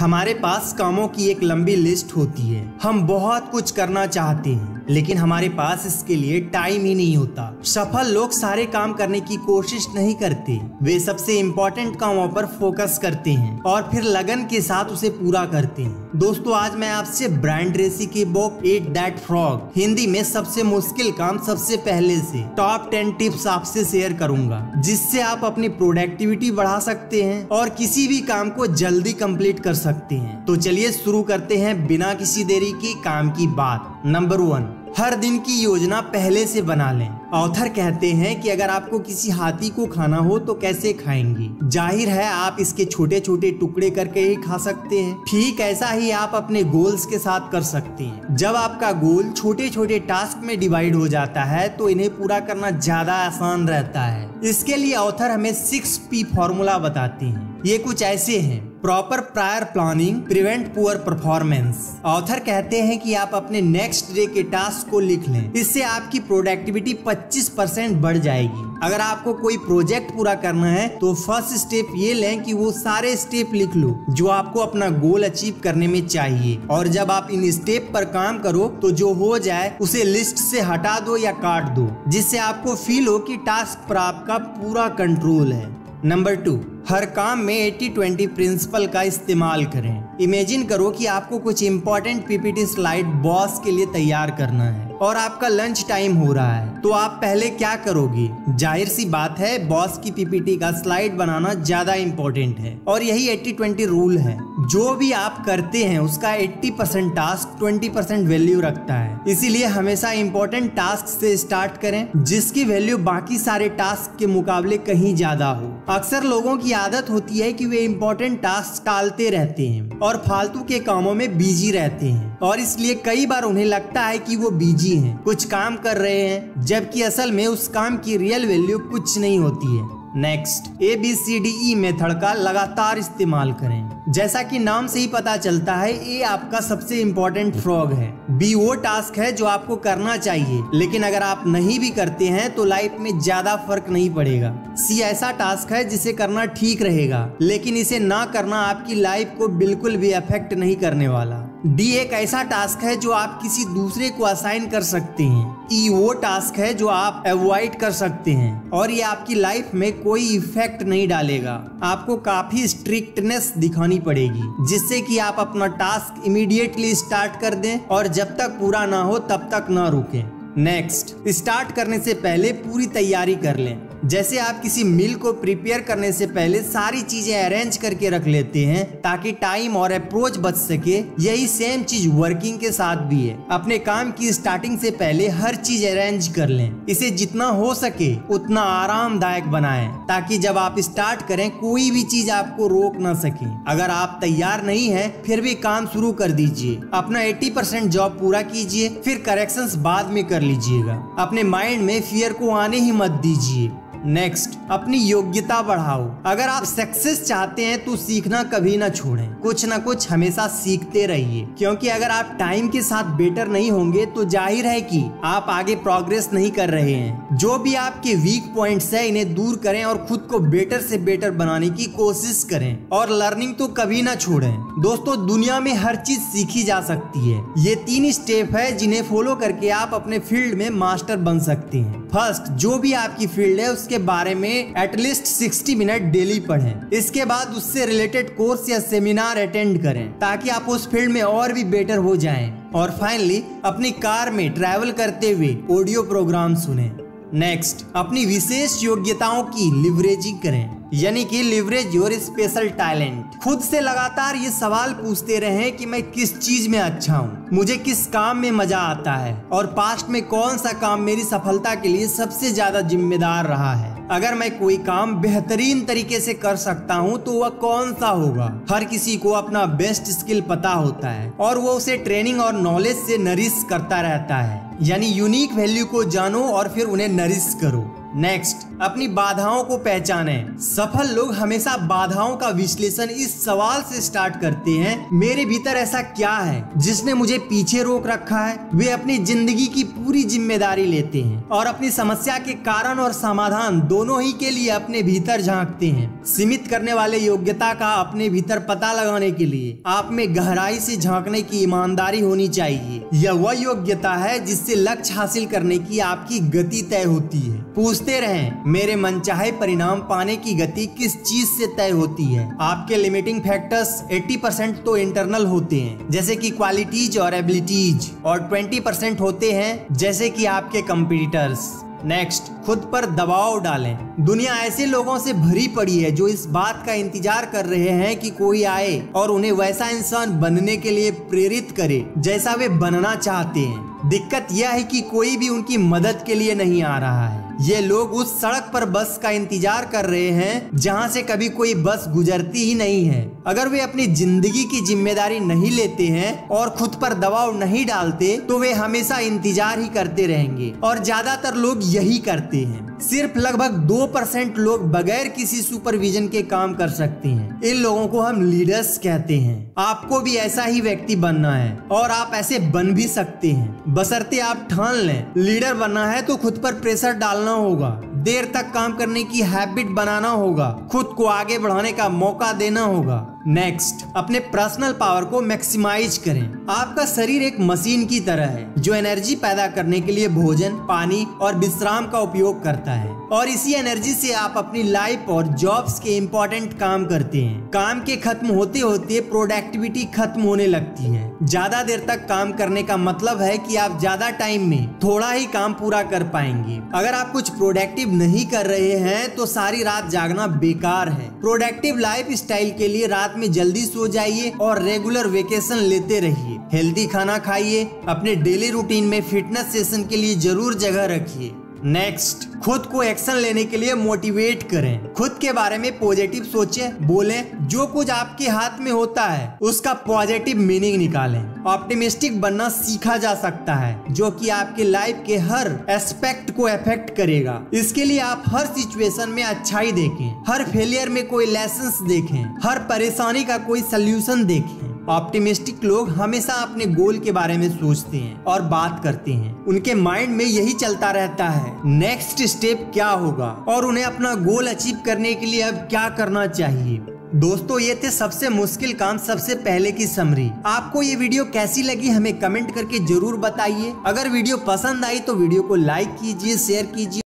हमारे पास कामों की एक लंबी लिस्ट होती है। हम बहुत कुछ करना चाहते हैं। लेकिन हमारे पास इसके लिए टाइम ही नहीं होता। सफल लोग सारे काम करने की कोशिश नहीं करते। वे सबसे इम्पोर्टेंट कामों पर फोकस करते हैं और फिर लगन के साथ उसे पूरा करते हैं। दोस्तों, आज मैं आपसे ब्रांड रेसी की book eat that frog Hindi में सबसे मुश्किल काम सबसे पहले से टॉप टेन टिप्स आपसे शेयर करूँगा, जिससे आप अपनी प्रोडक्टिविटी बढ़ा सकते हैं और किसी भी काम को जल्दी कंप्लीट कर सकते हैं। तो चलिए शुरू करते हैं बिना किसी देरी के काम की बात। नंबर वन हर दिन की योजना पहले से बना लें। ऑथर कहते हैं कि अगर आपको किसी हाथी को खाना हो तो कैसे खाएँगे? ज़ाहिर है आप इसके छोटे छोटे टुकड़े करके ही खा सकते हैं। ठीक ऐसा ही आप अपने गोल्स के साथ कर सकते हैं। जब आपका गोल छोटे छोटे टास्क में डिवाइड हो जाता है तो इन्हें पूरा करना ज़्यादा आसान रहता है। इसके लिए ऑथर हमें सिक्स पी फॉर्मूला बताते हैं। ये कुछ ऐसे हैं। Proper prior planning, prevent poor performance. Author कहते हैं कि आप अपने नेक्स्ट डे के टास्क को लिख लें। इससे आपकी प्रोडक्टिविटी 25 परसेंट बढ़ जाएगी। अगर आपको कोई प्रोजेक्ट पूरा करना है तो फ़र्स्ट स्टेप ये लें कि वो सारे स्टेप लिख लो, जो आपको अपना गोल अचीव करने में चाहिए। और जब आप इन स्टेप पर काम करो तो जो हो जाए, उसे लिस्ट से हटा दो या काट दो, जिससे आपको फील हो कि टास्क पर आपका पूरा कंट्रोल है। नंबर टू हर काम में 80-20 प्रिंसिपल का इस्तेमाल करें। इमेजिन करो कि आपको कुछ इंपॉर्टेंट पीपीटी स्लाइड बॉस के लिए तैयार करना है। और आपका लंच टाइम हो रहा है। तो आप पहले क्या करोगे? ज़ाहिर सी बात है बॉस की पीपीटी का स्लाइड बनाना ज़्यादा इम्पोर्टेंट है। और यही 80-20 रूल है। जो भी आप करते हैं, उसका 80 परसेंट टास्क 20 परसेंट वैल्यू रखता है। इसीलिए हमेशा इम्पोर्टेंट टास्क से स्टार्ट करें, जिसकी वैल्यू बाकी सारे टास्क के मुकाबले कहीं ज़्यादा हो। अक्सर लोगों की आदत होती है कि वे इम्पोर्टेंट टास्क टालते रहते हैं और फालतू के कामों में बिज़ी रहते हैं। और इसलिए कई बार उन्हें लगता है कि वो बिज़ी हैं। कुछ काम कर रहे हैं, जबकि असल में उस काम की रियल वैल्यू कुछ नहीं होती है। Next A B C D E method का लगातार इस्तेमाल करें। जैसा कि नाम से ही पता चलता है ए आपका सबसे इम्पोर्टेंट फ्रॉग है। बी वो टास्क है जो आपको करना चाहिए। लेकिन अगर आप नहीं भी करते हैं तो लाइफ में ज़्यादा फ़र्क नहीं पड़ेगा। सी ऐसा टास्क है जिसे करना ठीक रहेगा, लेकिन इसे ना करना आपकी लाइफ को बिल्कुल भी अफेक्ट नहीं करने वाला। डी एक ऐसा टास्क है जो आप किसी दूसरे को असाइन कर सकते हैं। ई वो टास्क है जो आप अवॉइड कर सकते हैं। और ये आपकी लाइफ में कोई इफ़ेक्ट नहीं डालेगा। आपको काफ़ी स्ट्रिक्टनेस दिखानी पड़ेगी, जिससे कि आप अपना टास्क इमीडिएटली स्टार्ट कर दें और जब तक पूरा ना हो तब तक ना रुकें। नेक्स्ट स्टार्ट करने से पहले पूरी तैयारी कर लें। जैसे आप किसी मील को प्रिपेयर करने से पहले सारी चीज़ें अरेंज करके रख लेते हैं ताकि टाइम और अप्रोच बच सके। यही सेम चीज़ वर्किंग के साथ भी है। अपने काम की स्टार्टिंग से पहले हर चीज़ अरेंज कर लें। इसे जितना हो सके, उतना आरामदायक बनाएँ, ताकि जब आप स्टार्ट करें, कोई भी चीज़ आपको रोक ना सके। अगर आप तैयार नहीं है, फिर भी काम शुरू कर दीजिए। अपना 80 परसेंट जॉब पूरा कीजिए, फिर करेक्शंस बाद में कर लीजिएगा। अपने माइंड में फियर को आने ही मत दीजिए। नेक्स्ट अपनी योग्यता बढ़ाओ। अगर आप सक्सेस चाहते हैं तो सीखना कभी ना छोड़ें। कुछ ना कुछ हमेशा सीखते रहिए। क्योंकि अगर आप टाइम के साथ बेटर नहीं होंगे तो ज़ाहिर है कि आप आगे प्रोग्रेस नहीं कर रहे हैं। जो भी आपके वीक पॉइंट्स है, इन्हें दूर करें और खुद को बेटर से बेटर बनाने की कोशिश करें। और लर्निंग तो कभी ना छोड़ें। दोस्तों, दुनिया में हर चीज़ सीखी जा सकती है। ये तीन स्टेप है जिन्हें फॉलो करके आप अपने फ़ील्ड में मास्टर बन सकते हैं। फ़र्स्ट, जो भी आपकी फ़ील्ड है, उसके बारे में एटलीस्ट 60 मिनट डेली पढ़ें। इसके बाद उससे रिलेटेड कोर्स या सेमिनार अटेंड करें, ताकि आप उस फ़ील्ड में और भी बेटर हो जाएँ। और फाइनली अपनी कार में ट्रैवल करते हुए ऑडियो प्रोग्राम सुने। नेक्स्ट अपनी विशेष योग्यताओं की लिवरेजिंग करें। यानी कि लिवरेज योर स्पेशल टैलेंट खुद से लगातार ये सवाल पूछते रहे कि मैं किस चीज़ में अच्छा हूँ? मुझे किस काम में मज़ा आता है? और पास्ट में कौन सा काम मेरी सफलता के लिए सबसे ज़्यादा जिम्मेदार रहा है? अगर मैं कोई काम बेहतरीन तरीके से कर सकता हूँ तो वह कौन सा होगा? हर किसी को अपना बेस्ट स्किल पता होता है, और वो उसे ट्रेनिंग और नॉलेज से नरिश करता रहता है। यानी यूनिक वैल्यू को जानो और फिर उन्हें नरिश करो। नेक्स्ट अपनी बाधाओं को पहचाने। सफल लोग हमेशा बाधाओं का विश्लेषण इस सवाल से स्टार्ट करते हैं, मेरे भीतर ऐसा क्या है जिसने मुझे पीछे रोक रखा है? वे अपनी ज़िंदगी की पूरी ज़िम्मेदारी लेते हैं और अपनी समस्या के कारण और समाधान दोनों ही के लिए अपने भीतर झांकते हैं। सीमित करने वाले योग्यता का अपने भीतर पता लगाने के लिए आप में गहराई से झांकने की ईमानदारी होनी चाहिए। यह वह योग्यता है जिससे लक्ष्य हासिल करने की आपकी गति तय होती है। पूछते रहें मेरे मनचाहे परिणाम पाने की गति किस चीज़ से तय होती है? आपके लिमिटिंग फैक्टर्स 80 परसेंट तो इंटरनल होते हैं, जैसे कि क्वालिटीज और एबिलिटीज और 20 परसेंट होते हैं, जैसे कि आपके कंप्यूटर्स नेक्स्ट खुद पर दबाव डालें। दुनिया ऐसे लोगों से भरी पड़ी है जो इस बात का इंतज़ार कर रहे हैं कि कोई आए और उन्हें वैसा इंसान बनने के लिए प्रेरित करे, जैसा वे बनना चाहते हैं। दिक्कत यह है कि कोई भी उनकी मदद के लिए नहीं आ रहा है। ये लोग उस सड़क पर बस का इंतज़ार कर रहे हैं, जहाँ से कभी कोई बस गुजरती ही नहीं है। अगर वे अपनी ज़िंदगी की ज़िम्मेदारी नहीं लेते हैं और खुद पर दबाव नहीं डालते तो वे हमेशा इंतज़ार ही करते रहेंगे। और ज़्यादातर लोग यही करते हैं। सिर्फ़ लगभग दो परसेंट लोग बगैर किसी सुपरविजन के काम कर सकते हैं। इन लोगों को हम लीडर्स कहते हैं। आपको भी ऐसा ही व्यक्ति बनना है और आप ऐसे बन भी सकते हैं। बसरते आप ठान लें लीडर बनना है तो खुद पर प्रेशर डालना होगा। देर तक काम करने की हैबिट बनाना होगा। खुद को आगे बढ़ाने का मौका देना होगा। नेक्स्ट अपने पर्सनल पावर को मैक्सिमाइज करें। आपका शरीर एक मशीन की तरह है, जो एनर्जी पैदा करने के लिए भोजन, पानी और विश्राम का उपयोग करता है। और इसी एनर्जी से आप अपनी लाइफ और जॉब्स के इम्पोर्टेंट काम करते हैं। काम के खत्म होते होते प्रोडक्टिविटी खत्म होने लगती है। ज़्यादा देर तक काम करने का मतलब है कि आप ज़्यादा टाइम में थोड़ा ही काम पूरा कर पाएँगे। अगर आप कुछ प्रोडक्टिव नहीं कर रहे हैं तो सारी रात जागना बेकार है। प्रोडक्टिव लाइफ स्टाइल के लिए रात में जल्दी सो जाइए और रेगुलर वेकेशन लेते रहिए। हेल्दी खाना खाइए, अपने डेली रूटीन में फिटनेस सेशन के लिए ज़रूर जगह रखिए। नेक्स्ट खुद को एक्शन लेने के लिए मोटिवेट करें। खुद के बारे में पॉजिटिव सोचें, बोलें, जो कुछ आपके हाथ में होता है, उसका पॉजिटिव मीनिंग निकालें। ऑप्टिमिस्टिक बनना सीखा जा सकता है, जो कि आपके लाइफ के हर एस्पेक्ट को अफेक्ट करेगा। इसके लिए आप हर सिचुएशन में अच्छाई देखें, हर फेलियर में कोई लेसन देखें, हर परेशानी का कोई सोल्यूशन देखें। ऑप्टिमिस्टिक लोग हमेशा अपने गोल के बारे में सोचते हैं और बात करते हैं। उनके माइंड में यही चलता रहता है, नेक्स्ट स्टेप क्या होगा? और उन्हें अपना गोल अचीव करने के लिए अब क्या करना चाहिए? दोस्तों, ये थे सबसे मुश्किल काम, सबसे पहले की समरी। आपको ये वीडियो कैसी लगी हमें कमेंट करके ज़रूर बताइए। अगर वीडियो पसंद आई तो वीडियो को लाइक कीजिए, शेयर कीजिए।